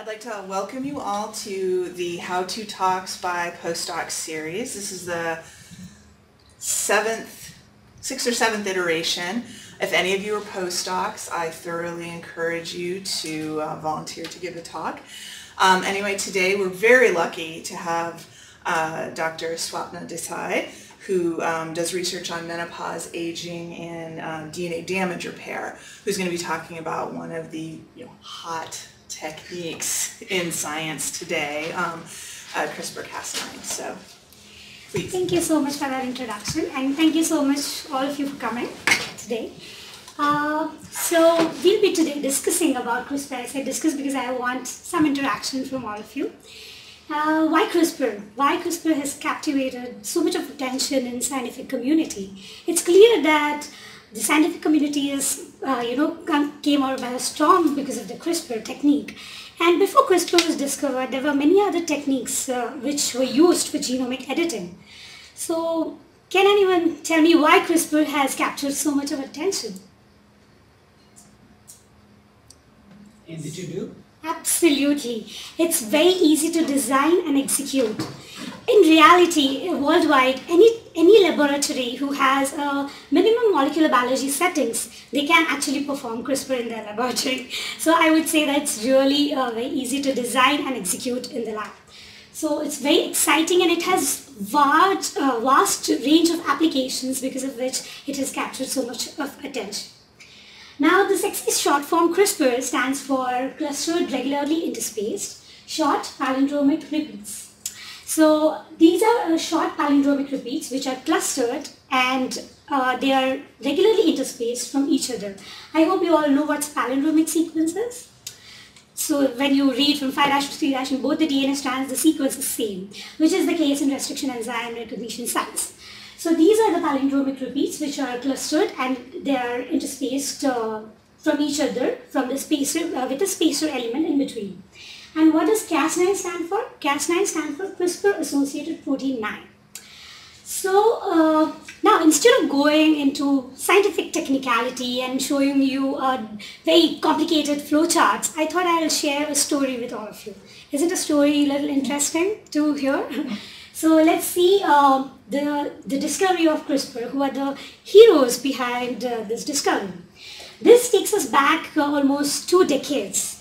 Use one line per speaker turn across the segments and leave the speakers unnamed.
I'd like to welcome you all to the How To Talks by Postdoc series. This is the seventh, sixth or seventh iteration. If any of you are postdocs, I thoroughly encourage you to uh, volunteer to give a talk. Um, anyway, today we're very lucky to have uh, Dr. Swapna Desai, who um, does research on menopause, aging, and um, DNA damage repair, who's going to be talking about one of the you know, hot techniques in science today, um, uh, CRISPR-Cas9. So, please.
Thank you so much for that introduction, and thank you so much all of you for coming today. Uh, so we'll be today discussing about CRISPR. I say discuss because I want some interaction from all of you. Uh, why CRISPR? Why CRISPR has captivated so much of attention in scientific community? It's clear that the scientific community is, uh, you know, came out by a storm because of the CRISPR technique. And before CRISPR was discovered, there were many other techniques uh, which were used for genomic editing. So can anyone tell me why CRISPR has captured so much of attention?
Easy to do?
Absolutely. It's very easy to design and execute. In reality, worldwide, any, any laboratory who has a minimum molecular biology settings, they can actually perform CRISPR in their laboratory. So I would say that it's really uh, very easy to design and execute in the lab. So it's very exciting and it has vast, uh, vast range of applications because of which it has captured so much of attention. Now the sexy short form CRISPR stands for clustered regularly interspaced short palindromic repeats. So these are uh, short palindromic repeats which are clustered and uh, they are regularly interspaced from each other. I hope you all know what palindromic sequence is. So when you read from 5' to 3' in both the DNA strands, the sequence is same, which is the case in restriction enzyme recognition sites. So these are the palindromic repeats which are clustered and they are interspaced uh, from each other from the spacer uh, with a spacer element in between. And what does Cas9 stand for? Cas9 stands for CRISPR associated protein 9. So uh, now instead of going into scientific technicality and showing you uh, very complicated flowcharts, I thought I'll share a story with all of you. Isn't a story a little interesting to hear? So let's see uh, the, the discovery of CRISPR, who are the heroes behind uh, this discovery. This takes us back uh, almost two decades.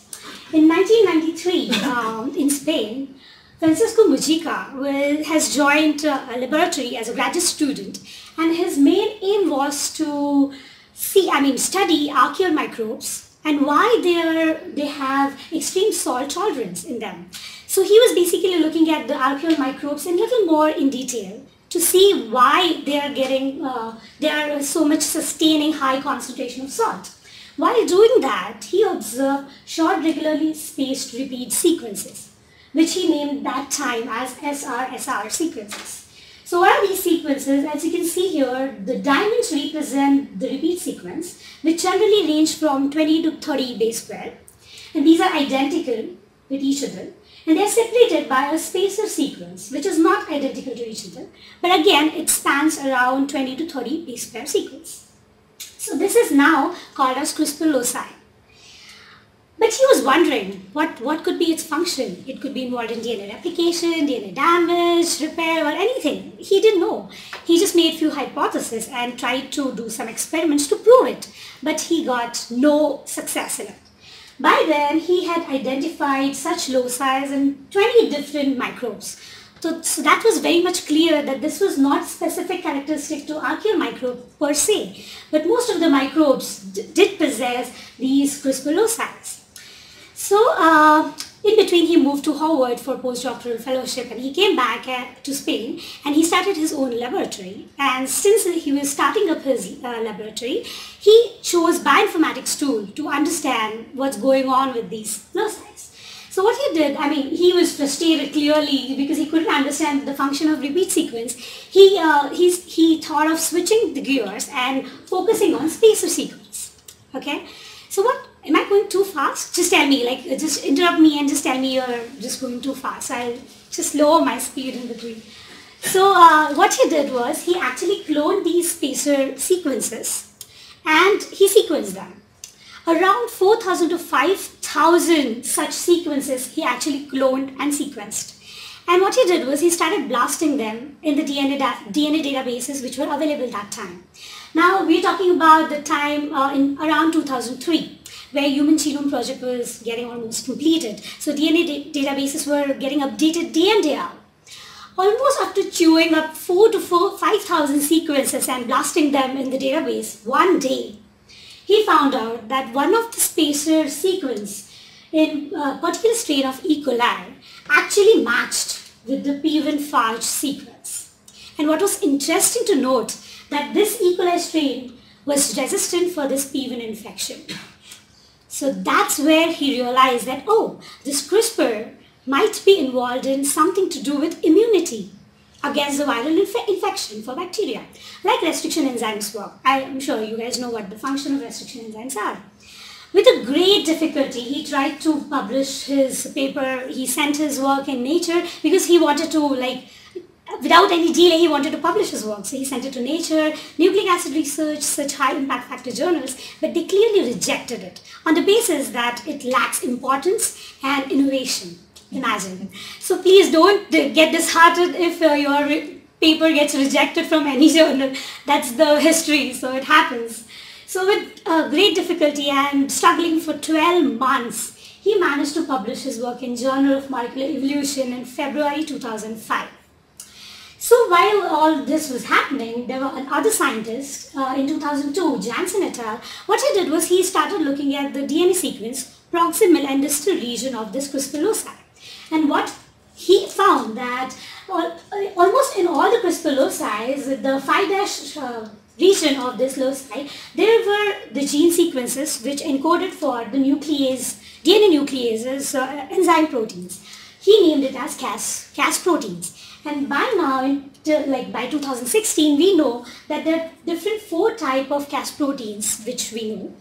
In 1993, um, in Spain, Francisco Mujica will, has joined uh, a laboratory as a graduate student and his main aim was to see, I mean, study archaeal microbes and why they, are, they have extreme salt tolerance in them. So he was basically looking at the archaeal microbes in little more in detail to see why they are getting, uh, they are so much sustaining high concentration of salt. While doing that, he observed short regularly spaced repeat sequences, which he named that time as SRSR sequences. So what are these sequences? As you can see here, the diamonds represent the repeat sequence, which generally range from 20 to 30 base pair. And these are identical with each other and they are separated by a spacer sequence which is not identical to each other but again it spans around 20 to 30 base pair sequence. So this is now called as CRISPR loci. But he was wondering what, what could be its function. It could be involved in DNA replication, DNA damage, repair or anything. He didn't know. He just made a few hypotheses and tried to do some experiments to prove it. But he got no success in it. By then, he had identified such loci in 20 different microbes. So, so, that was very much clear that this was not specific characteristic to archaeal microbe per se, but most of the microbes did possess these CRISPR loci. So uh, in between, he moved to Harvard for postdoctoral fellowship and he came back uh, to Spain and he started his own laboratory. And since he was starting up his uh, laboratory, he chose bioinformatics tool to understand what's going on with these loci. So what he did, I mean, he was frustrated clearly because he couldn't understand the function of repeat sequence. He, uh, he thought of switching the gears and focusing on spacer sequence. Okay, so what am I going too fast? Just tell me, like just interrupt me and just tell me you're just going too fast. I'll just lower my speed in between. So uh, what he did was he actually cloned these spacer sequences and he sequenced them. around 4,000 to 5,000 such sequences he actually cloned and sequenced. And what he did was he started blasting them in the DNA, DNA databases which were available that time. Now we're talking about the time uh, in around 2003 where Human Genome Project was getting almost completed. So DNA databases were getting updated day and day out. Almost after chewing up 4 to 4, 5,000 sequences and blasting them in the database one day, he found out that one of the spacer sequence in a particular strain of E. coli actually matched with the P1 sequence. And what was interesting to note that this E. coli strain was resistant for this P1 infection. So that's where he realized that, oh, this CRISPR might be involved in something to do with immunity against the viral inf infection for bacteria, like restriction enzymes work. I am sure you guys know what the function of restriction enzymes are. With a great difficulty, he tried to publish his paper. He sent his work in Nature because he wanted to like without any delay, he wanted to publish his work. So he sent it to Nature, Nucleic Acid Research, such high impact factor journals, but they clearly rejected it on the basis that it lacks importance and innovation. Imagine. So please don't get disheartened if uh, your paper gets rejected from any journal. That's the history, so it happens. So with uh, great difficulty and struggling for 12 months, he managed to publish his work in Journal of Molecular Evolution in February 2005. So while all this was happening, there were other scientists uh, in 2002, Jansen et al. What he did was he started looking at the DNA sequence proximal and distal region of this CRISPR loci. And what he found that uh, almost in all the CRISPR loci, the 5' uh, region of this loci, there were the gene sequences which encoded for the nuclease, DNA nucleases, uh, enzyme proteins. He named it as Cas, Cas proteins. And by now, like by 2016, we know that there are different four type of Cas proteins which we know,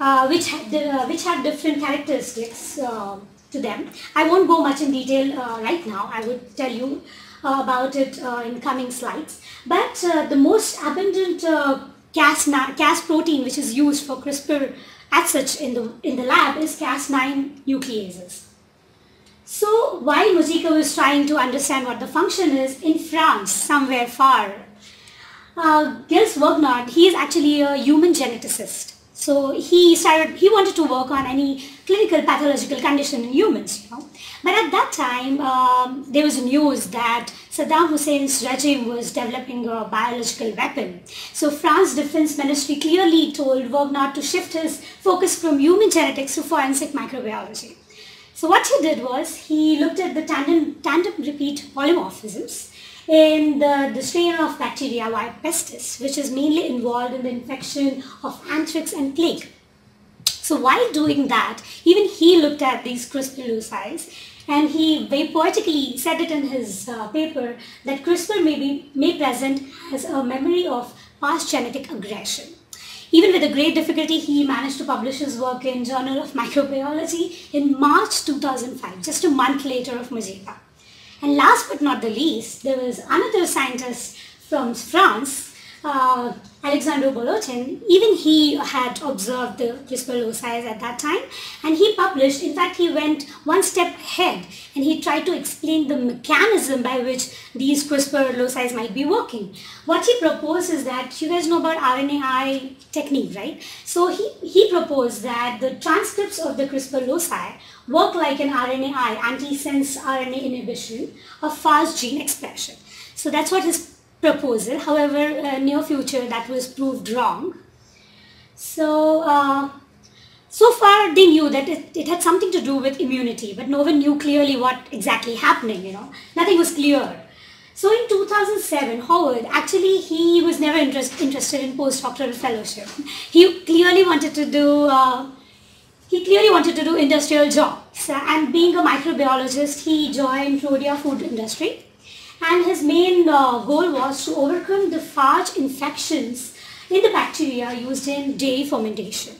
uh, which, have, uh, which have different characteristics uh, to them. I won't go much in detail uh, right now. I would tell you uh, about it uh, in coming slides. But the most abundant Cas, Cas protein which is used for CRISPR as such in the, in the lab is Cas9 nucleases. So while Mujica was trying to understand what the function is in France, somewhere far, uh, Gilles Vergnaud, he is actually a human geneticist. So he started, he wanted to work on any clinical pathological condition in humans, you know. But at that time, um, there was news that Saddam Hussein's regime was developing a biological weapon. So France Defense Ministry clearly told Vergnaud to shift his focus from human genetics to forensic microbiology. So what he did was he looked at the tandem, tandem repeat polymorphisms in the, the strain of bacteria Y. pestis, which is mainly involved in the infection of anthrax and plague. So while doing that, even he looked at these CRISPR loci and he very poetically said it in his uh, paper that CRISPR may, be, may present as a memory of past genetic aggression. Even with a great difficulty, he managed to publish his work in Journal of Microbiology in March 2005, just a month later of Mujica. And last but not the least, there was another scientist from France uh, Alexandre Bolotin, even he had observed the CRISPR loci at that time and he published, in fact he went one step ahead and he tried to explain the mechanism by which these CRISPR loci might be working. What he proposed is that, you guys know about RNAi technique, right? So he, he proposed that the transcripts of the CRISPR loci work like an RNAi, antisense RNA inhibition of fast gene expression. So that's what his proposal. However, uh, near future that was proved wrong. So, uh, so far they knew that it, it had something to do with immunity, but no one knew clearly what exactly happening, you know. Nothing was clear. So in 2007, Howard, actually he was never interest, interested in postdoctoral fellowship. He clearly wanted to do, uh, he clearly wanted to do industrial jobs. And being a microbiologist, he joined Rhodia Food Industry and his main uh, goal was to overcome the phage infections in the bacteria used in dairy fermentation.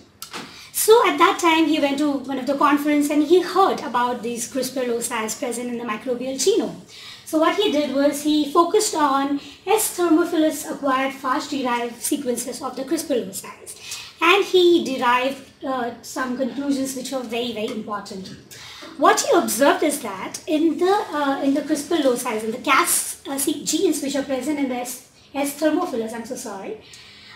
So at that time he went to one of the conference and he heard about these CRISPR loci present in the microbial genome. So what he did was he focused on S. thermophilus acquired phage derived sequences of the CRISPR loci and he derived uh, some conclusions which were very, very important. What he observed is that in the uh, in the CRISPR loci, in the Cas uh, genes which are present in the S, S thermophilus, I'm so sorry,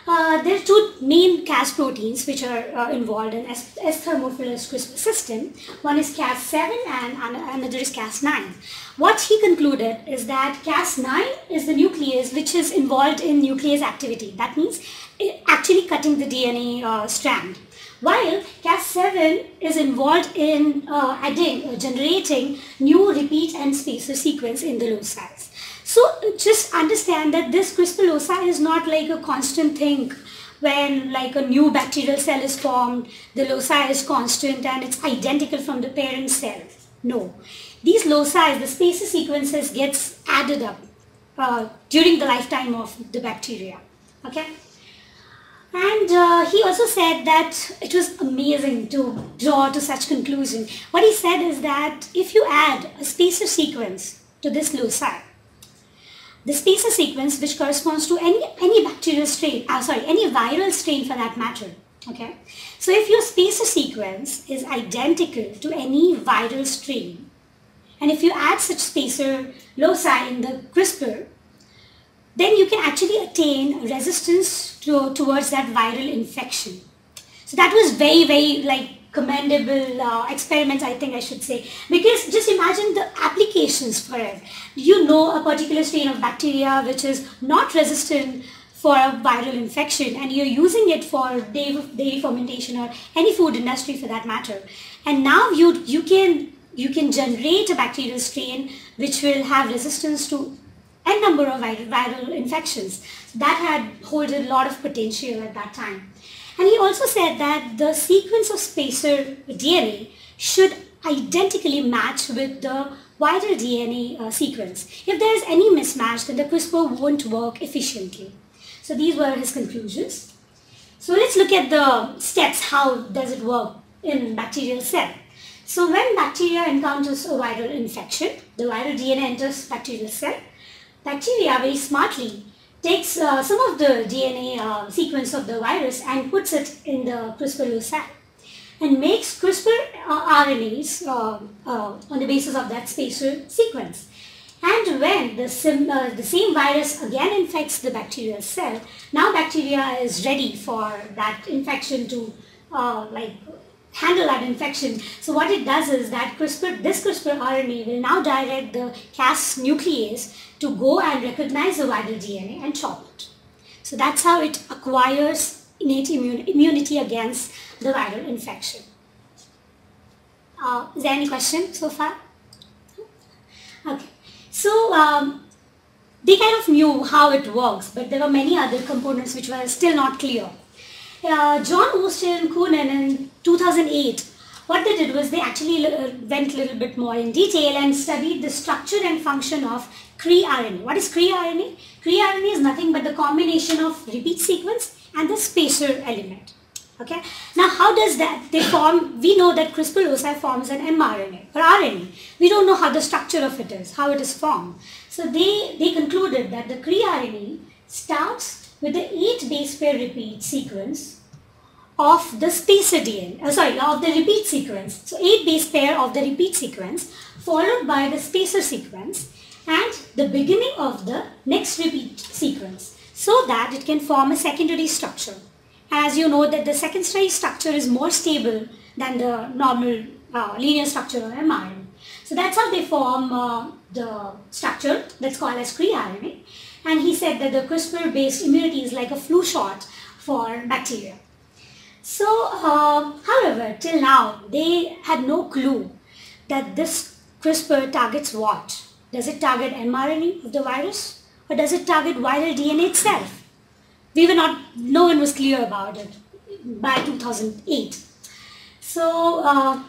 uh, there are two main Cas proteins which are uh, involved in S, S thermophilus CRISPR system. One is Cas7 and another is Cas9. What he concluded is that Cas9 is the nucleus which is involved in nuclease activity. That means actually cutting the DNA uh, strand. While Cas7 is involved in uh, adding, uh, generating new repeat and spacer sequence in the loci. So just understand that this CRISPR loci is not like a constant thing when like a new bacterial cell is formed, the loci is constant and it's identical from the parent cell. No. These loci, the spacer sequences gets added up uh, during the lifetime of the bacteria. Okay. And uh, he also said that it was amazing to draw to such conclusion. What he said is that if you add a spacer sequence to this loci, the spacer sequence which corresponds to any, any bacterial strain, uh, sorry, any viral strain for that matter, okay? So if your spacer sequence is identical to any viral strain, and if you add such spacer loci in the CRISPR, then you can actually attain resistance to, towards that viral infection. So that was very, very like commendable uh, experiments, I think I should say. Because just imagine the applications for it. You know a particular strain of bacteria which is not resistant for a viral infection and you're using it for dairy, dairy fermentation or any food industry for that matter. And now you, you, can, you can generate a bacterial strain which will have resistance to n number of viral, infections. That had holded a lot of potential at that time. And he also said that the sequence of spacer DNA should identically match with the viral DNA uh, sequence. If there is any mismatch, then the CRISPR won't work efficiently. So these were his conclusions. So let's look at the steps. How does it work in bacterial cell? So when bacteria encounters a viral infection, the viral DNA enters bacterial cell bacteria very smartly takes uh, some of the DNA uh, sequence of the virus and puts it in the CRISPR loci and makes CRISPR uh, RNAs uh, uh, on the basis of that spacer sequence. And when the, sim, uh, the same virus again infects the bacterial cell, now bacteria is ready for that infection to like handle that infection. So what it does is that CRISPR, this CRISPR RNA will now direct the Cas nuclease to go and recognize the viral DNA and chop it. So that's how it acquires innate immune, immunity against the viral infection. Uh, is there any question so far? Okay. So um, they kind of knew how it works, but there were many other components which were still not clear John Oster and in 2008, what they did was they actually uh, went a little bit more in detail and studied the structure and function of cRNA. What is cRNA? cRNA is nothing but the combination of repeat sequence and the spacer element. Okay. Now, how does that they form? We know that CRISPR loci forms an mRNA or RNA. We don't know how the structure of it is, how it is formed. So they they concluded that the cRNA starts with the 8 base pair repeat sequence of the spacer uh, sorry, of the repeat sequence. So 8 base pair of the repeat sequence followed by the spacer sequence and the beginning of the next repeat sequence so that it can form a secondary structure. As you know that the secondary structure is more stable than the normal uh, linear structure of mRNA. So that's how they form uh, the structure that's called as cRNA and he said that the CRISPR-based immunity is like a flu shot for bacteria. So, uh, however, till now, they had no clue that this CRISPR targets what? Does it target mRNA of the virus or does it target viral DNA itself? We were not, no one was clear about it by 2008. So, uh,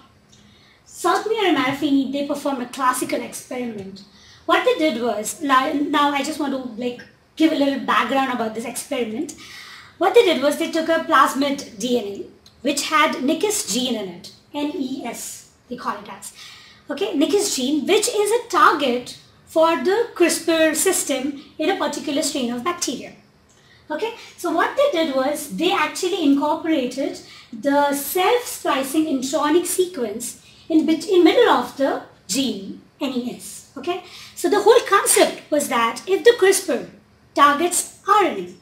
and Marafini, they performed a classical experiment what they did was, now I just want to like give a little background about this experiment. What they did was they took a plasmid DNA which had NICUS gene in it, N-E-S they call it as. Okay, NICUS gene which is a target for the CRISPR system in a particular strain of bacteria. Okay, so what they did was they actually incorporated the self-splicing intronic sequence in, in middle of the gene NES. Okay, so the whole concept was that if the CRISPR targets RNA,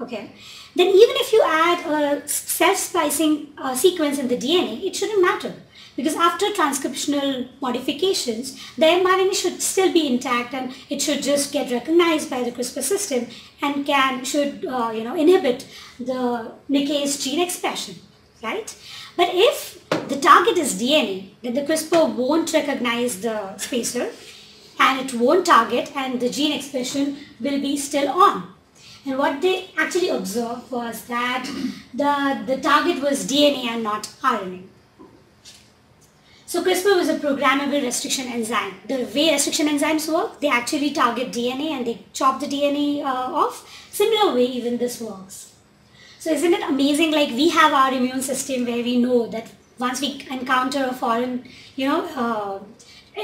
okay, then even if you add a self-splicing uh, sequence in the DNA, it shouldn't matter because after transcriptional modifications, the mRNA should still be intact and it should just get recognized by the CRISPR system and can should uh, you know inhibit the nickase gene expression, right? But if the target is DNA, then the CRISPR won't recognize the spacer and it won't target and the gene expression will be still on. And what they actually observed was that the, the target was DNA and not RNA. So CRISPR was a programmable restriction enzyme. The way restriction enzymes work, they actually target DNA and they chop the DNA uh, off. Similar way even this works. So isn't it amazing like we have our immune system where we know that once we encounter a foreign, you know, uh,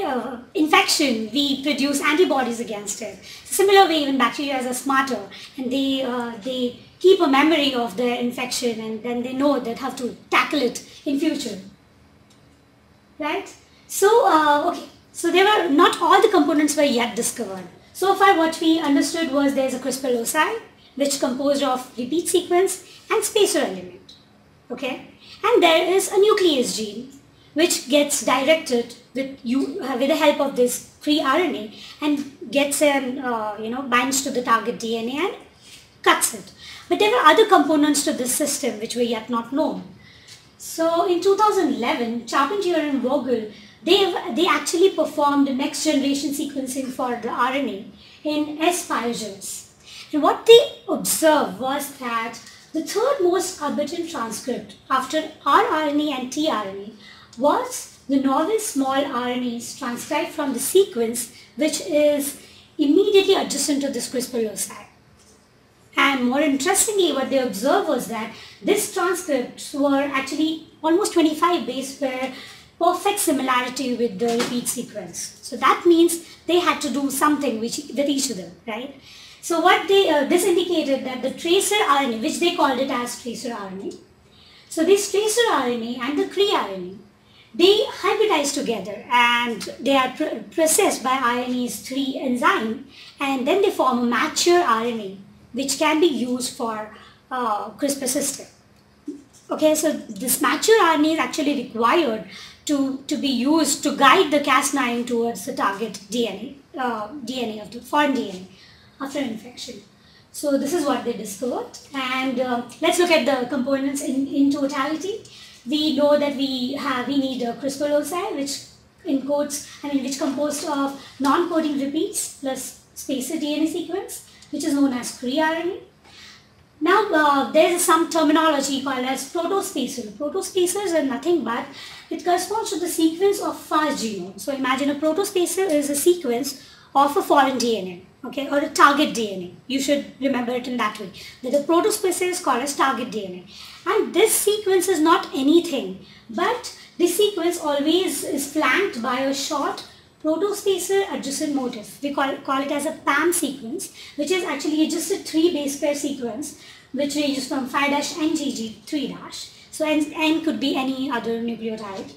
uh, infection, we produce antibodies against it. Similar way even bacteria are smarter and they, uh, they keep a memory of their infection and then they know that how to tackle it in future right? So, uh, okay, so there were, not all the components were yet discovered. So far what we understood was there's a CRISPR loci, which composed of repeat sequence and spacer element, okay? And there is a nuclease gene, which gets directed with you uh, with the help of this pre-RNA and gets an, uh, you know, binds to the target DNA and cuts it. But there were other components to this system which were yet not known. So in 2011, Charpentier and Vogel, they, they actually performed next generation sequencing for the RNA in S. pyogenes. And what they observed was that the third most abundant transcript after rRNA and tRNA was the novel small RNAs transcribed from the sequence which is immediately adjacent to this CRISPR loci. And more interestingly, what they observed was that these transcripts were actually almost 25 base pair perfect similarity with the repeat sequence. So that means they had to do something which, with each other, right? So what they, uh, this indicated that the tracer RNA, which they called it as tracer RNA. So this tracer RNA and the cre-RNA, they hybridize together and they are pr processed by RNase 3 enzyme and then they form a mature RNA which can be used for uh, CRISPR system. Okay, so this mature RNA is actually required to, to be used to guide the Cas9 towards the target DNA, uh, DNA of the foreign DNA after infection. So this is what they discovered. And uh, let's look at the components in, in totality. We know that we have, we need a CRISPR loci, which encodes, I mean, which composed of non-coding repeats plus spacer DNA sequence which is known as pre-RNA. Now uh, there is some terminology called as protospacer. Protospacer is nothing but it corresponds to the sequence of fast genome. So imagine a protospacer is a sequence of a foreign DNA, okay, or a target DNA. You should remember it in that way. That the protospacer is called as target DNA. And this sequence is not anything, but this sequence always is flanked by a short protospacer adjacent motif. We call, call it as a PAM sequence, which is actually just a three base pair sequence, which ranges from 5 dash NGG 3 dash. So N, N could be any other nucleotide.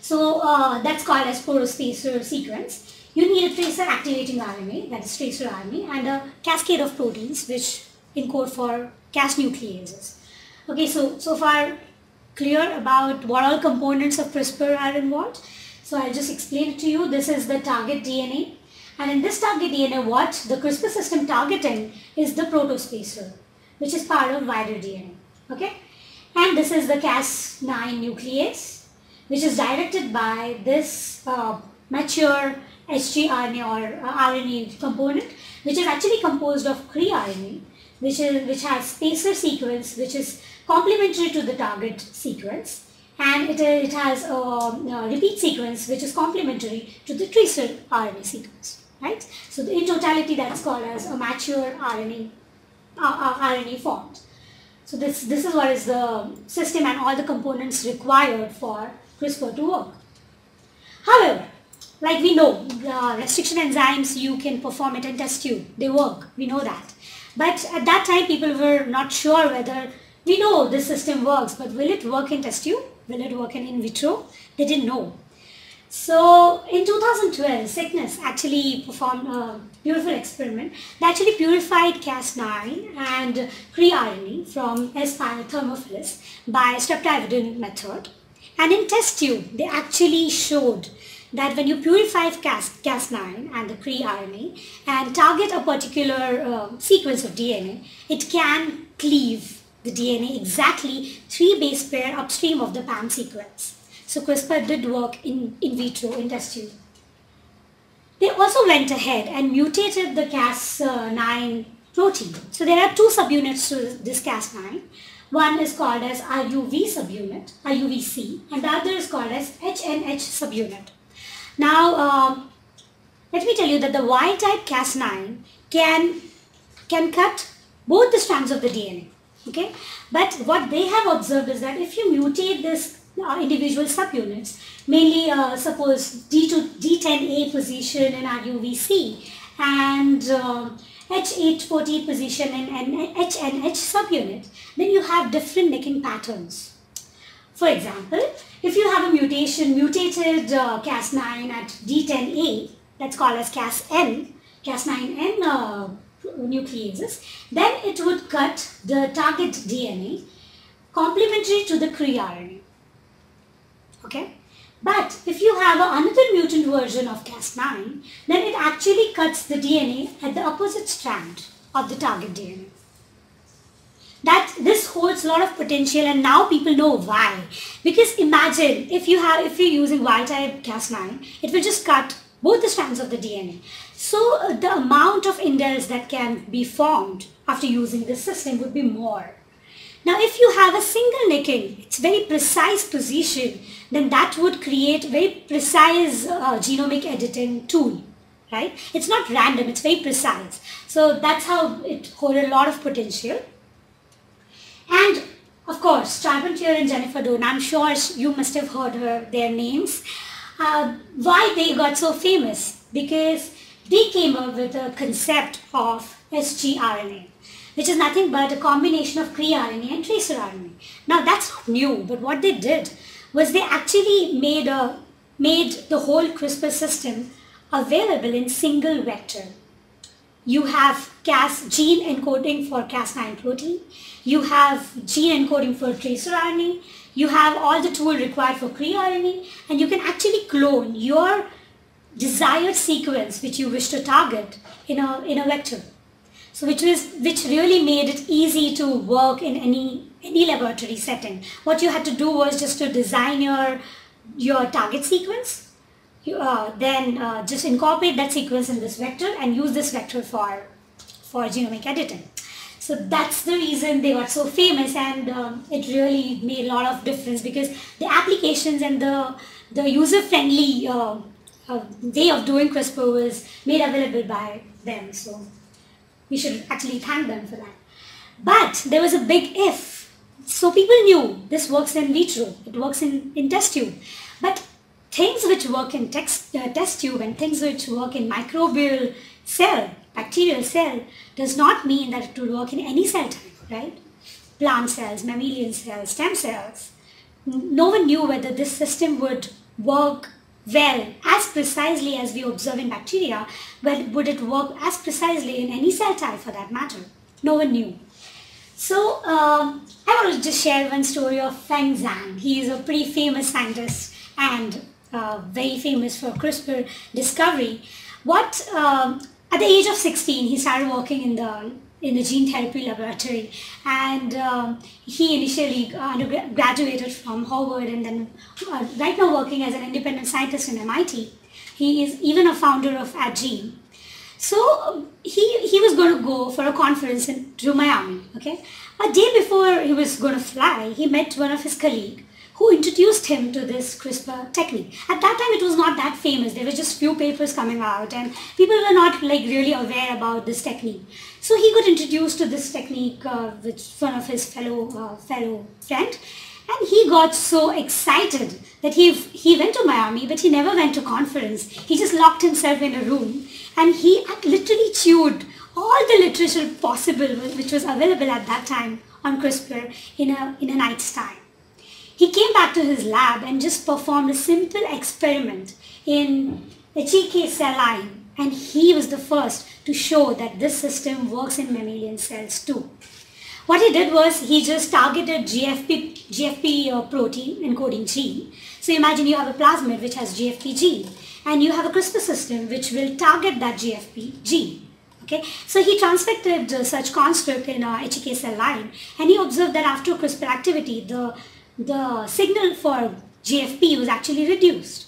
So uh, that's called as protospacer sequence. You need a tracer activating RNA, that is tracer RNA, and a cascade of proteins which encode for Cas nucleases. Okay, so so far clear about what all components of CRISPR are involved. So I'll just explain it to you. This is the target DNA. And in this target DNA, what the CRISPR system targeting is the protospacer, which is part of wider DNA. Okay? And this is the Cas9 nuclease, which is directed by this uh, mature HgRNA or uh, RNA component, which is actually composed of cre-RNA, which, is, which has spacer sequence, which is complementary to the target sequence and it, it has a, a, repeat sequence which is complementary to the tracer RNA sequence, right? So in totality that's called as a mature RNA, uh, uh, RNA formed. So this, this is what is the system and all the components required for CRISPR to work. However, like we know, the restriction enzymes, you can perform it in test tube. They work. We know that. But at that time, people were not sure whether we know this system works, but will it work in test tube? Will it work in in vitro? They didn't know. So in 2012, Cygnus actually performed a beautiful experiment. They actually purified Cas9 and pre-RNA from S. thermophilus by streptavidin method. And in test tube, they actually showed that when you purify Cas, Cas9 and the pre-RNA and target a particular uh, sequence of DNA, it can cleave the DNA exactly three base pair upstream of the PAM sequence. So CRISPR did work in, in vitro in test tube. They also went ahead and mutated the Cas9 protein. So there are two subunits to this Cas9. One is called as RUV subunit, RUVC, and the other is called as HNH subunit. Now, um, let me tell you that the wild type Cas9 can, can cut both the strands of the DNA. Okay, but what they have observed is that if you mutate this uh, individual subunits, mainly uh, suppose D to D10A position in RUVC and uh, H840 position in an HNH subunit, then you have different nicking patterns. For example, if you have a mutation, mutated uh, Cas9 at D10A, that's called as Cas9, Cas9N uh, nucleases, then it would cut the target DNA complementary to the cRNA. Okay? But if you have another mutant version of Cas9, then it actually cuts the DNA at the opposite strand of the target DNA. That this holds a lot of potential and now people know why. Because imagine if you have if you're using wild type Cas9, it will just cut both the strands of the DNA. So uh, the amount of indels that can be formed after using this system would be more. Now if you have a single nicking, it's very precise position, then that would create very precise uh, genomic editing tool, right? It's not random, it's very precise. So that's how it holds a lot of potential. And of course, Charpentier and Jennifer Doudna, I'm sure you must have heard her, their names. Uh, why they got so famous? Because they came up with a concept of sgRNA which is nothing but a combination of cRNA and tracer RNA. Now that's not new, but what they did was they actually made a made the whole CRISPR system available in single vector. You have Cas gene encoding for Cas9 protein. You have gene encoding for tracer RNA. You have all the tool required for cRNA, and you can actually clone your desired sequence which you wish to target in a in a vector. So which was which really made it easy to work in any any laboratory setting. What you had to do was just to design your your target sequence, you, uh, then uh, just incorporate that sequence in this vector and use this vector for for genomic editing. So that's the reason they got so famous and um, it really made a lot of difference because the applications and the the user-friendly uh, uh way of doing CRISPR was made available by them. So we should actually thank them for that. But there was a big if. So people knew this works in vitro, it works in, in test tube. But things which work in text, uh, test tube and things which work in microbial cell, bacterial cell, does not mean that it will work in any cell type, right? Plant cells, mammalian cells, stem cells. No one knew whether this system would work well, as precisely as we observe in bacteria, but would it work as precisely in any cell type for that matter? No one knew. So um, I want to just share one story of Feng Zhang. He is a pretty famous scientist and uh, very famous for CRISPR discovery. What um, at the age of 16, he started working in the in the gene therapy laboratory. And um, he initially uh, graduated from Harvard and then uh, right now working as an independent scientist in MIT. He is even a founder of AdGene. So um, he, he was going to go for a conference in, to Miami, okay? A day before he was going to fly, he met one of his colleagues who introduced him to this CRISPR technique. At that time, it was not that famous. There were just few papers coming out and people were not like really aware about this technique. So he got introduced to this technique uh, with one of his fellow, uh, fellow friend and he got so excited that he, he went to Miami, but he never went to conference. He just locked himself in a room and he literally chewed all the literature possible which was available at that time on CRISPR in a, in a night's time. He came back to his lab and just performed a simple experiment in HEK cell line and he was the first to show that this system works in mammalian cells too. What he did was he just targeted GFP, GFP uh, protein encoding gene. So imagine you have a plasmid which has GFP gene and you have a CRISPR system which will target that GFP gene. Okay, so he transfected uh, such construct in a HEK cell line and he observed that after CRISPR activity, the, the signal for GFP was actually reduced.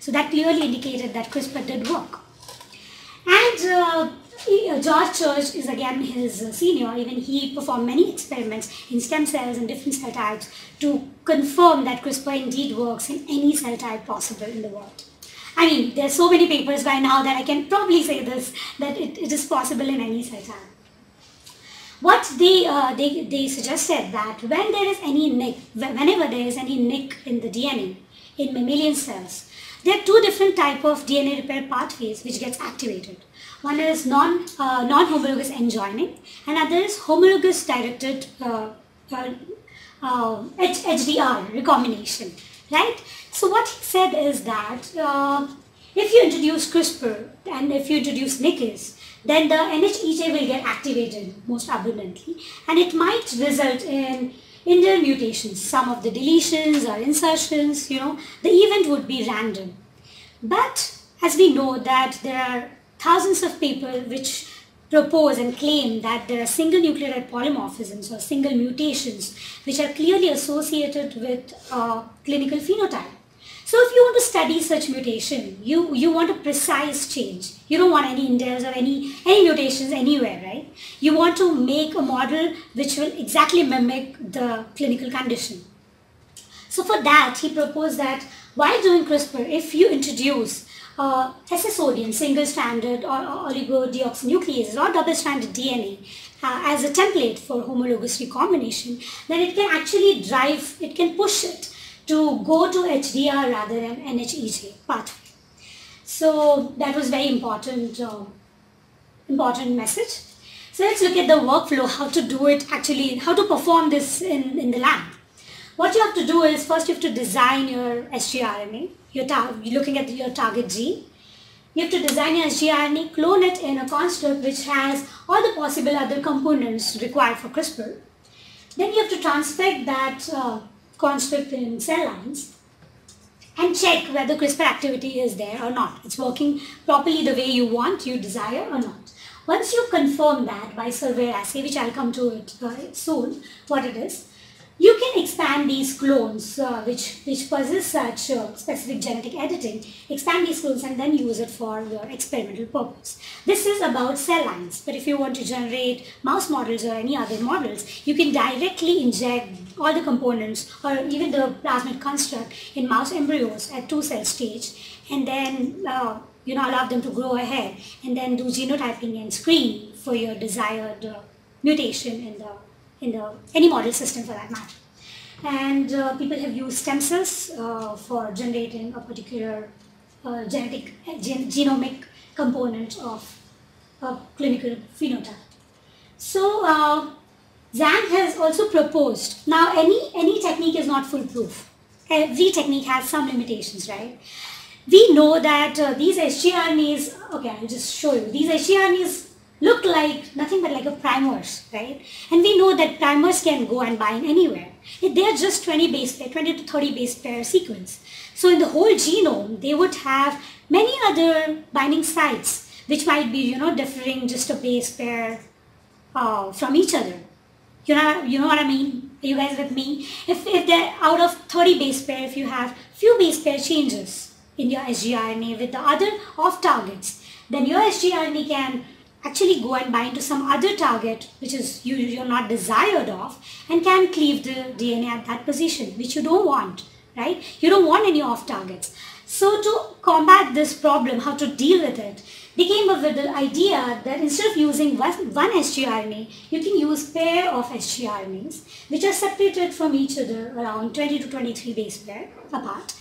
So that clearly indicated that CRISPR did work. And uh, uh, George Church is again his uh, senior, even he performed many experiments in stem cells and different cell types to confirm that CRISPR indeed works in any cell type possible in the world. I mean, there's so many papers by now that I can probably say this, that it, it is possible in any cell type. What they, uh, they, they suggested that when there is any nick, whenever there is any nick in the DNA in mammalian cells, there are two different type of DNA repair pathways which gets activated. One is non, uh, non-homologous end joining and other is homologous directed uh, uh, uh HDR recombination, right? So what he said is that uh, if you introduce CRISPR and if you introduce NICs, then the NHEJ will get activated most abundantly and it might result in indel mutations, some of the deletions or insertions, you know, the event would be random. But as we know that there are thousands of people which propose and claim that there are single nucleotide polymorphisms or single mutations which are clearly associated with uh, clinical phenotype. So if you want to study such mutation, you, you want a precise change. You don't want any indels or any, any mutations anywhere, right? You want to make a model which will exactly mimic the clinical condition. So for that, he proposed that while doing CRISPR, if you introduce uh, ssODN, single-stranded or, or oligodeoxynucleases or double-stranded DNA uh, as a template for homologous recombination, then it can actually drive, it can push it to go to HDR rather than NHEJ pathway. So that was very important, uh, important message. So let's look at the workflow, how to do it actually, how to perform this in, in the lab. What you have to do is first you have to design your sgRNA. You're, you're looking at your target gene. You have to design your sgRNA, clone it in a construct which has all the possible other components required for CRISPR. Then you have to transfect that uh, construct in cell lines and check whether CRISPR activity is there or not. It's working properly the way you want, you desire or not. Once you confirm that by survey assay, which I'll come to it uh, soon, what it is, you can expand these clones uh, which, which possess such uh, specific genetic editing, expand these clones and then use it for your experimental purpose. This is about cell lines, but if you want to generate mouse models or any other models, you can directly inject all the components or even the plasmid construct in mouse embryos at two cell stage and then uh, you know allow them to grow ahead and then do genotyping and screen for your desired uh, mutation in the in the any model system for that matter. And uh, people have used stem cells uh, for generating a particular uh, genetic gen genomic component of a clinical phenotype. So uh, Zhang has also proposed. Now any any technique is not foolproof. Every technique has some limitations, right? We know that uh, these sgRNAs, okay, I'll just show you. These sgRNAs look like nothing but like a primers, right? And we know that primers can go and bind anywhere. They're just 20 base pair, 20 to 30 base pair sequence. So in the whole genome, they would have many other binding sites, which might be, you know, differing just a base pair uh, from each other. You know, you know what I mean? Are you guys with me? If, if they're out of 30 base pair, if you have few base pair changes in your sgRNA with the other off targets, then your sgRNA can actually go and bind to some other target which is you, you're not desired of and can cleave the DNA at that position which you don't want, right? You don't want any off targets. So to combat this problem, how to deal with it, they came up with the idea that instead of using one, one sgRNA, you can use pair of sgRNAs which are separated from each other around 20 to 23 base pair apart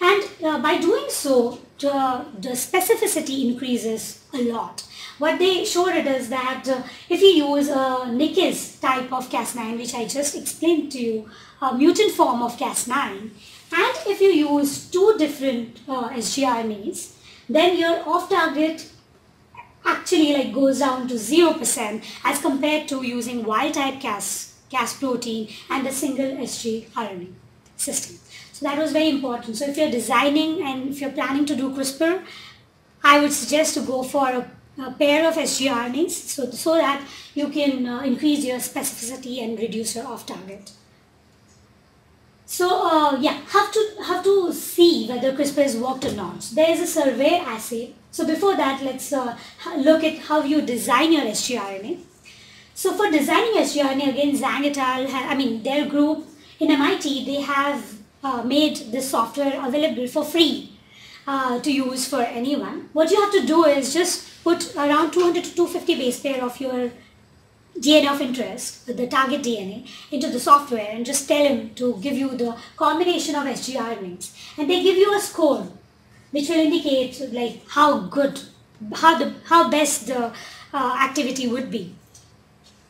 And uh, by doing so, the, the specificity increases a lot. What they showed it is that uh, if you use a Nikiz type of Cas9, which I just explained to you, a mutant form of Cas9, and if you use two different uh, sgRNAs, then your off-target actually like goes down to 0% as compared to using wild-type Cas, Cas protein and a single sgRNA system. So that was very important. So if you're designing and if you're planning to do CRISPR, I would suggest to go for a, a pair of sgRNAs so, so that you can uh, increase your specificity and reduce your off-target. So uh, yeah, have to have to see whether CRISPR has worked or not. There is a survey assay. So before that, let's uh, look at how you design your sgRNA. So for designing sgRNA, again, Zhang et al. I mean, their group in MIT, they have uh, made this software available for free uh, to use for anyone. What you have to do is just put around 200 to 250 base pair of your DNA of interest, the target DNA, into the software and just tell him to give you the combination of sgRNAs. And they give you a score which will indicate like how good, how the how best the uh, activity would be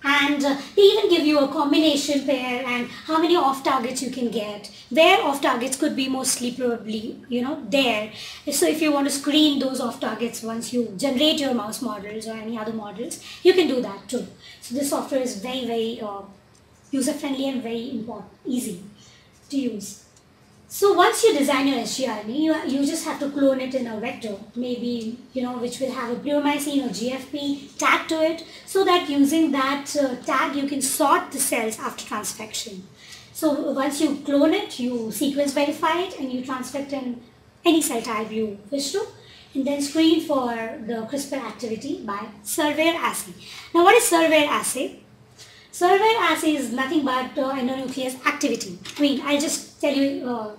and uh, they even give you a combination pair and how many off targets you can get. Where off targets could be mostly probably you know there. So if you want to screen those off targets once you generate your mouse models or any other models you can do that too. So this software is very very uh, user friendly and very important easy to use so once you design your sgRNA, you, you just have to clone it in a vector, maybe, you know, which will have a bleomycin or GFP tag to it, so that using that uh, tag, you can sort the cells after transfection. So once you clone it, you sequence verify it, and you transfect in any cell type you wish to, and then screen for the CRISPR activity by Surveyor assay. Now what is Surveyor assay? Surveyor assay is nothing but uh, endonuclease activity. I mean, I'll just tell you uh,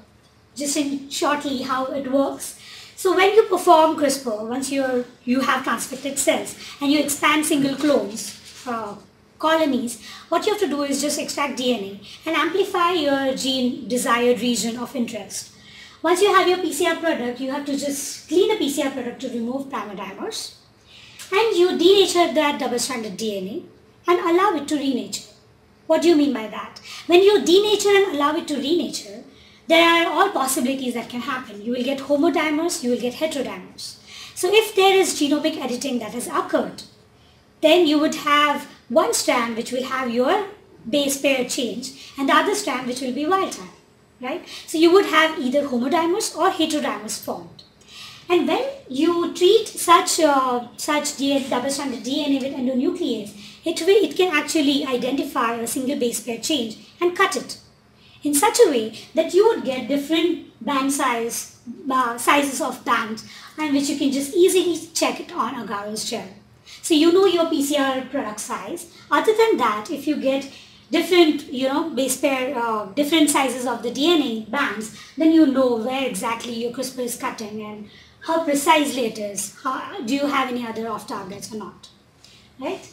just in shortly how it works. So when you perform CRISPR, once you're, you have transfected cells and you expand single clones, uh, colonies, what you have to do is just extract DNA and amplify your gene desired region of interest. Once you have your PCR product, you have to just clean the PCR product to remove primerdimers and you denature that double-stranded DNA and allow it to renature. What do you mean by that? When you denature and allow it to renature, there are all possibilities that can happen. You will get homodimers, you will get heterodimers. So if there is genomic editing that has occurred, then you would have one strand which will have your base pair change and the other strand which will be wild type, right? So you would have either homodimers or heterodimers formed. And when you treat such uh, such double-stranded DNA with endonuclease, it, will, it can actually identify a single base pair change and cut it in such a way that you would get different band size uh, sizes of bands and which you can just easily check it on Agarwal's gel. So you know your PCR product size. Other than that, if you get different, you know, base pair, uh, different sizes of the DNA bands, then you know where exactly your CRISPR is cutting and how precisely it is. How, do you have any other off targets or not, right?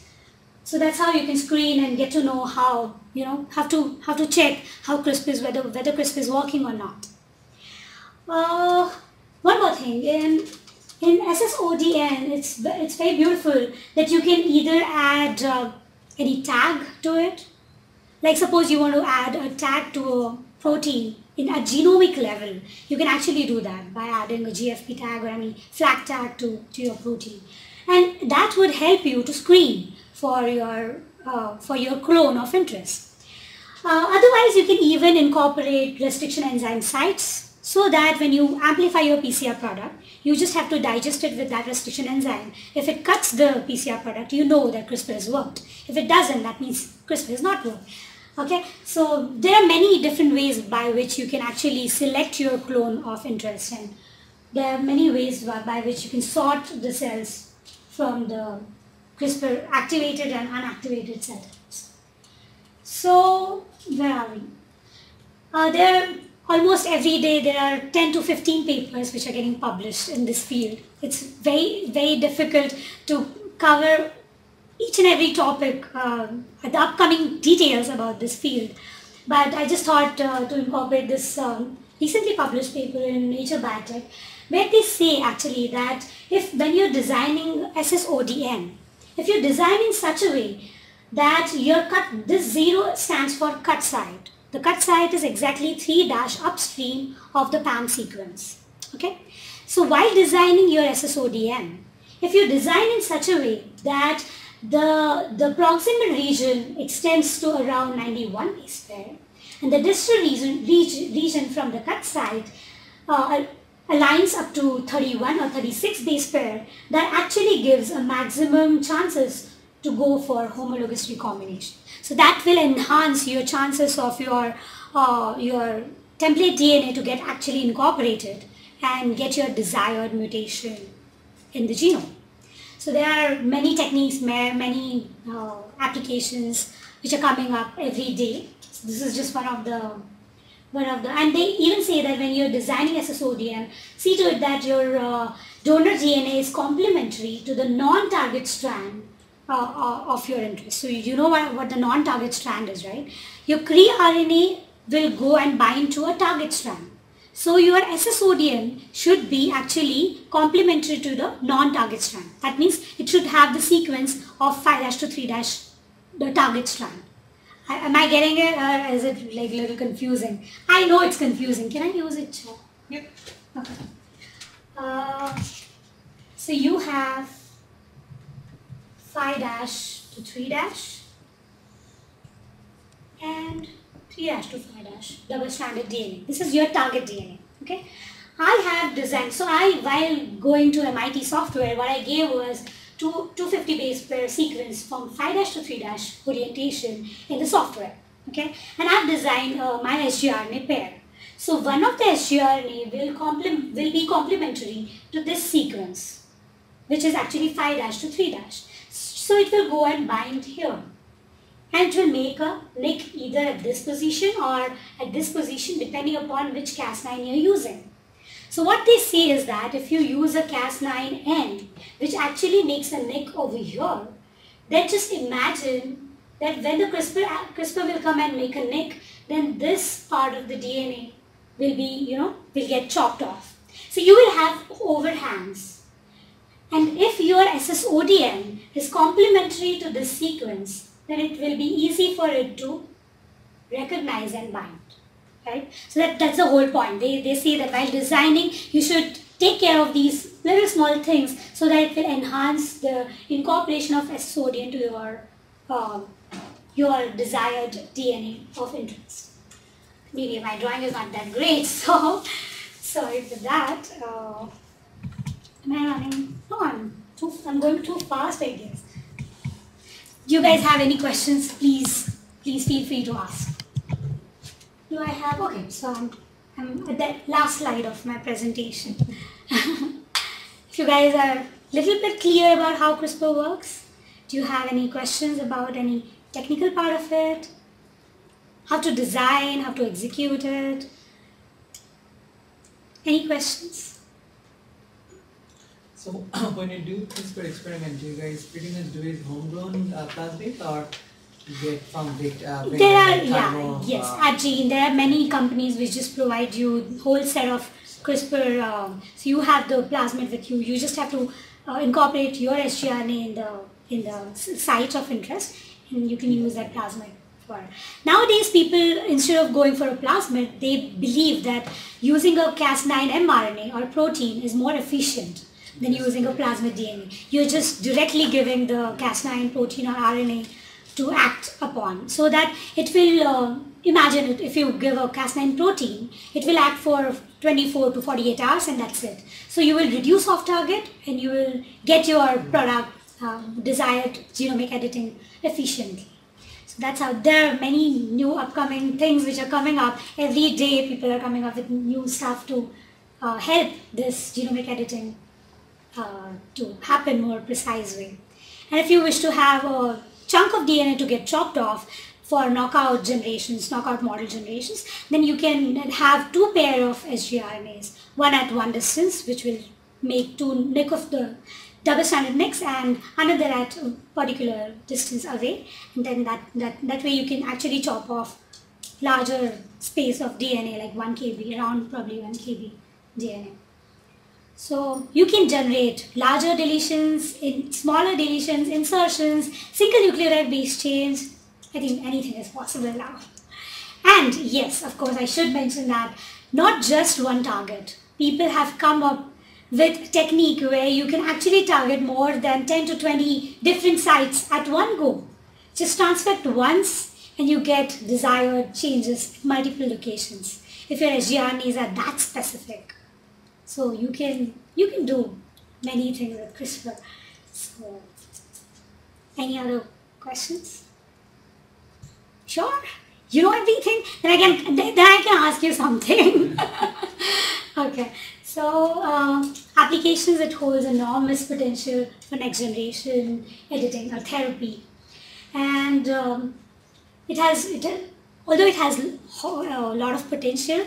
So that's how you can screen and get to know how, you know, have to, have to check how CRISP is, whether, whether CRISPR is working or not. Uh, one more thing, in, in SSODN, it's, it's very beautiful that you can either add uh, any tag to it. Like suppose you want to add a tag to a protein in a genomic level, you can actually do that by adding a GFP tag or any flag tag to, to your protein. And that would help you to screen for your, uh, for your clone of interest. Uh, otherwise, you can even incorporate restriction enzyme sites so that when you amplify your PCR product, you just have to digest it with that restriction enzyme. If it cuts the PCR product, you know that CRISPR has worked. If it doesn't, that means CRISPR has not worked. Okay, so there are many different ways by which you can actually select your clone of interest and there are many ways by, by which you can sort the cells from the CRISPR activated and unactivated cell types. So where are we? Uh, there almost every day there are 10 to 15 papers which are getting published in this field. It's very, very difficult to cover each and every topic, uh, the upcoming details about this field. But I just thought uh, to incorporate this um, recently published paper in Nature Biotech where they say actually that if when you're designing SSODN, if you design in such a way that your cut, this zero stands for cut site. The cut site is exactly 3 dash upstream of the PAM sequence. Okay. So while designing your SSODN, if you design in such a way that the, the proximal region extends to around 91 base pair and the distal region, region, region from the cut site uh, aligns up to 31 or 36 base pair, that actually gives a maximum chances to go for homologous recombination. So that will enhance your chances of your, uh, your template DNA to get actually incorporated and get your desired mutation in the genome. So there are many techniques, many uh, applications which are coming up every day. So this is just one of the one of the and they even say that when you're designing SSODN, see to it that your uh, donor DNA is complementary to the non-target strand uh, uh, of your interest. So you know what, what the non-target strand is, right? Your cre-RNA will go and bind to a target strand. So your SSODN should be actually complementary to the non-target strand. That means it should have the sequence of 5' to 3' the target strand. Am I getting it or is it like a little confusing? I know it's confusing. Can I use it?
Yep.
Okay. Uh, so you have 5 dash to 3 dash and 3 dash to 5 dash double stranded DNA. This is your target DNA. Okay. I have designed, so I, while going to MIT software, what I gave was two, 250 base pair sequence from 5 dash to 3 dash orientation in the software. Okay. And I've designed uh, my sgRNA pair. So one of the sgRNA will, will be complementary to this sequence, which is actually 5 dash to 3 dash. So it will go and bind here. And it will make a nick either at this position or at this position depending upon which Cas9 you're using. So what they say is that if you use a Cas9 end, which actually makes a nick over here, then just imagine that when the CRISPR, uh, CRISPR will come and make a nick, then this part of the DNA will be, you know, will get chopped off. So you will have overhangs and if your SSODN is complementary to this sequence, then it will be easy for it to recognize and bind. Right? So that, that's the whole point. They, they say that while designing, you should take care of these little small things so that it will enhance the incorporation of SSODN to your, um, your desired DNA of interest. Maybe my drawing is not that great, so sorry for that. Uh, Am I running? No, I'm too. I'm going too fast, I guess. Do you guys have any questions? Please, please feel free to ask. Do I have? Okay, so I'm, I'm at that last slide of my presentation. if you guys are a little bit clear about how CRISPR works, do you have any questions about any technical part of it? How to design, how to execute it? Any questions?
So when you do CRISPR experiment, do you guys pretty much do it homegrown uh, plasmid or get from uh,
there are yeah yes uh, Gene there are many companies which just provide you whole set of CRISPR um, so you have the plasmid with you. You just have to uh, incorporate your sgRNA in the in the site of interest and you can use that plasmid for nowadays people instead of going for a plasmid they believe that using a Cas9 mRNA or protein is more efficient than using a plasmid DNA. You're just directly giving the Cas9 protein or RNA to act upon so that it will, uh, imagine it, if you give a Cas9 protein, it will act for 24 to 48 hours and that's it. So you will reduce off target and you will get your product uh, desired genomic editing efficiently. So that's how there are many new upcoming things which are coming up. Every day people are coming up with new stuff to uh, help this genomic editing uh, to happen more precisely. And if you wish to have a chunk of DNA to get chopped off for knockout generations, knockout model generations, then you can have two pair of sgRNAs, one at one distance, which will make two nick of the double-stranded nicks and another at a particular distance away. And then that, that, that way you can actually chop off larger space of DNA, like 1 kb, around probably 1 kb DNA. So you can generate larger deletions, in smaller deletions, insertions, single nucleotide base change. I think anything is possible now. And yes, of course, I should mention that not just one target. People have come up with technique where you can actually target more than 10 to 20 different sites at one go. Just transfect once and you get desired changes at multiple locations if your sgRNAs are that specific. So you can you can do many things with CRISPR. So any other questions? Sure? You know everything? Then I can then I can ask you something. okay. So uh, applications it holds enormous potential for next generation editing or therapy, and um, it has it although it has a lot of potential.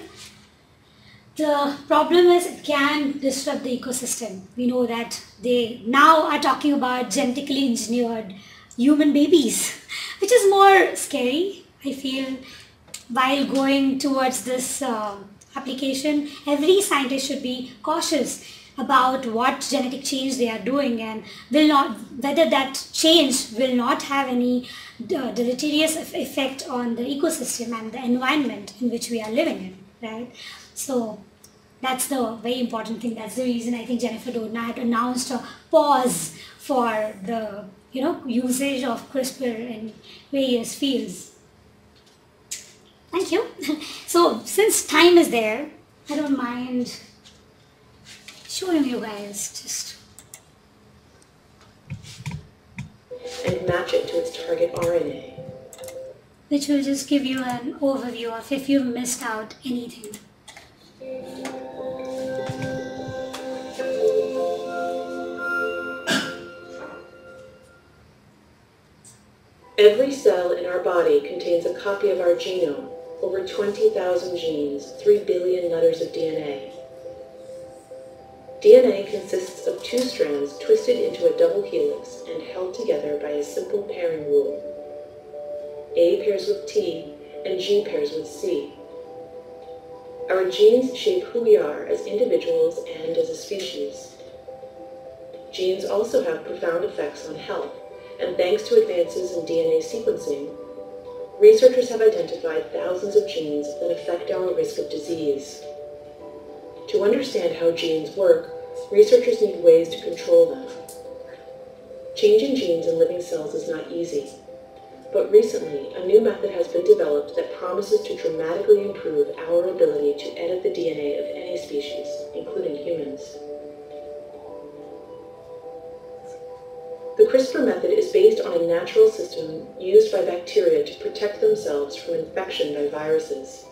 The problem is it can disrupt the ecosystem. We know that they now are talking about genetically engineered human babies, which is more scary. I feel while going towards this. Uh, application, every scientist should be cautious about what genetic change they are doing and will not whether that change will not have any uh, deleterious effect on the ecosystem and the environment in which we are living in right so that's the very important thing that's the reason i think jennifer doudna had announced a pause for the you know usage of crispr in various fields Thank you. So since time is there, I don't mind showing you guys just.
And match it to its target RNA.
Which will just give you an overview of if you missed out anything.
Every cell in our body contains a copy of our genome over 20,000 genes, 3 billion letters of DNA. DNA consists of two strands twisted into a double helix and held together by a simple pairing rule. A pairs with T and G pairs with C. Our genes shape who we are as individuals and as a species. Genes also have profound effects on health, and thanks to advances in DNA sequencing, researchers have identified thousands of genes that affect our risk of disease. To understand how genes work, researchers need ways to control them. Changing genes in living cells is not easy, but recently a new method has been developed that promises to dramatically improve our ability to edit the DNA of any species, including humans. The CRISPR method is based on a natural system used by bacteria to protect themselves from infection by viruses.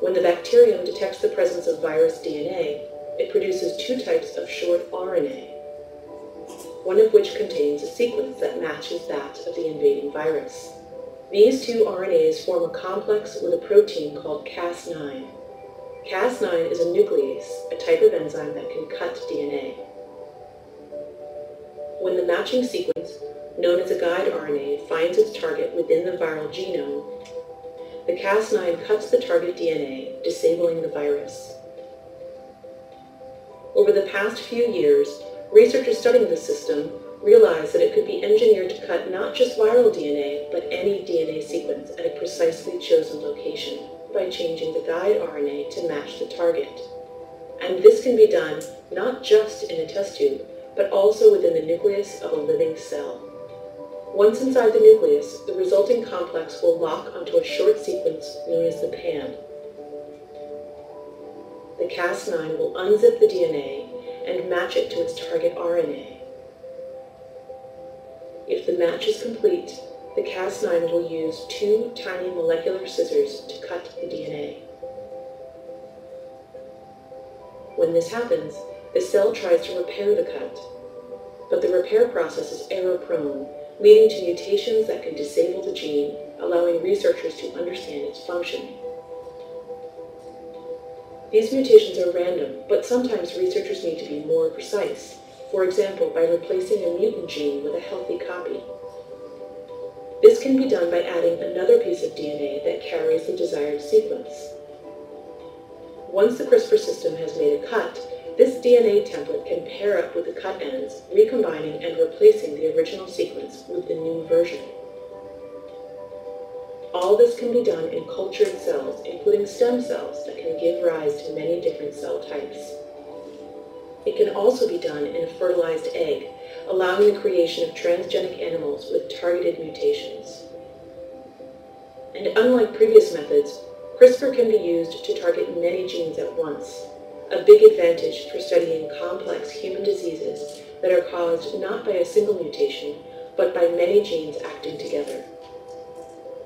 When the bacterium detects the presence of virus DNA, it produces two types of short RNA, one of which contains a sequence that matches that of the invading virus. These two RNAs form a complex with a protein called Cas9. Cas9 is a nuclease, a type of enzyme that can cut DNA. When the matching sequence, known as a guide RNA, finds its target within the viral genome, the Cas9 cuts the target DNA, disabling the virus. Over the past few years, researchers studying the system realized that it could be engineered to cut not just viral DNA, but any DNA sequence at a precisely chosen location by changing the guide RNA to match the target. And this can be done not just in a test tube, but also within the nucleus of a living cell. Once inside the nucleus, the resulting complex will lock onto a short sequence known as the PAN. The Cas9 will unzip the DNA and match it to its target RNA. If the match is complete, the Cas9 will use two tiny molecular scissors to cut the DNA. When this happens, the cell tries to repair the cut, but the repair process is error-prone, leading to mutations that can disable the gene, allowing researchers to understand its function. These mutations are random, but sometimes researchers need to be more precise, for example by replacing a mutant gene with a healthy copy. This can be done by adding another piece of DNA that carries the desired sequence. Once the CRISPR system has made a cut, this DNA template can pair up with the cut ends, recombining and replacing the original sequence with the new version. All this can be done in cultured cells, including stem cells that can give rise to many different cell types. It can also be done in a fertilized egg, allowing the creation of transgenic animals with targeted mutations. And unlike previous methods, CRISPR can be used to target many genes at once, a big advantage for studying complex human diseases that are caused not by a single mutation, but by many genes acting together.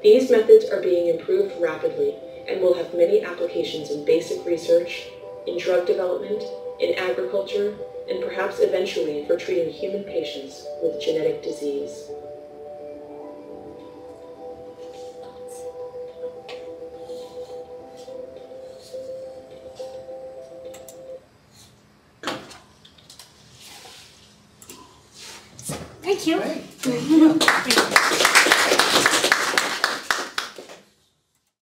These methods are being improved rapidly and will have many applications in basic research, in drug development, in agriculture, and perhaps eventually for treating human patients with genetic disease.